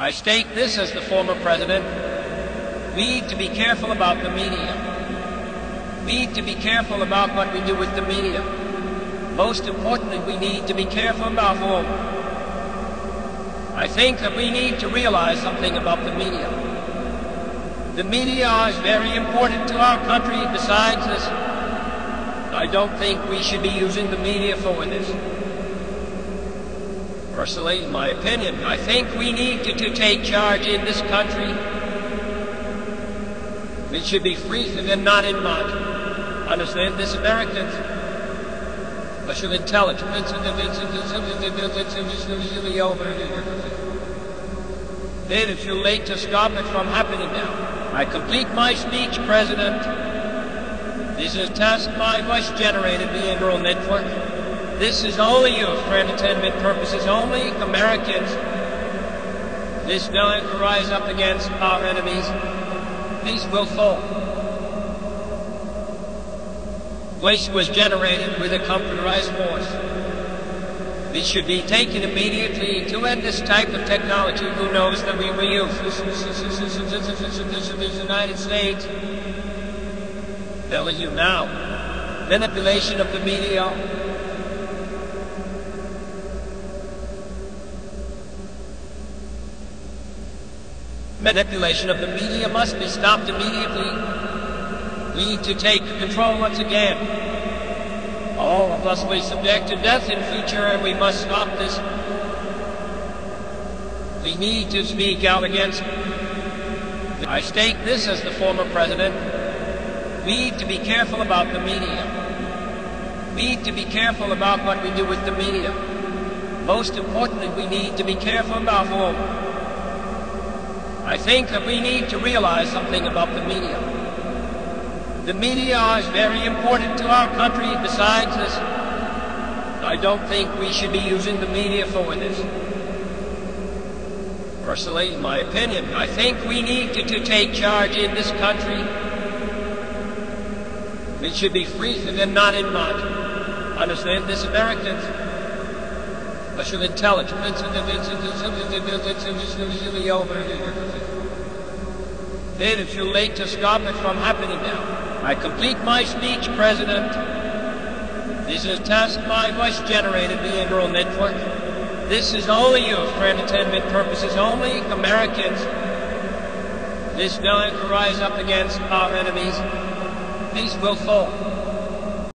I state this as the former president. We need to be careful about the media. We need to be careful about what we do with the media. Most importantly, we need to be careful about whom. I think that we need to realize something about the media. The media is very important to our country. Besides this, I don't think we should be using the media for this. Personally, my opinion, I think we need to, to take charge in this country. It should be free and not in mud. Understand this, Americans? Special intelligence. Then it's too late to stop it from happening now. I complete my speech, President. This is a test my voice generated via neural network. This is only for entertainment purposes only. Americans, this time to rise up against our enemies. These will fall. Waste was generated with a computerized force. This should be taken immediately to end this type of technology. Who knows that we will use the United States? Telling you now, manipulation of the media, manipulation of the media must be stopped immediately. We need to take control once again. All of us will be subject to death in future, and we must stop this. We need to speak out against. I state this as the former president. We need to be careful about the media. We need to be careful about what we do with the media. Most importantly, we need to be careful about whom. I think that we need to realize something about the media. The media is very important to our country. Besides this, I don't think we should be using the media for this. Personally, in my opinion, I think we need to, to take charge in this country. It should be free and not in mud. Understand this, Americans? Special intelligence. Then it's too late to stop it from happening now. I complete my speech, President. This is test my voice generated via neural network. This is only used for entertainment purposes only. Americans, this time to rise up against our enemies. These will fall.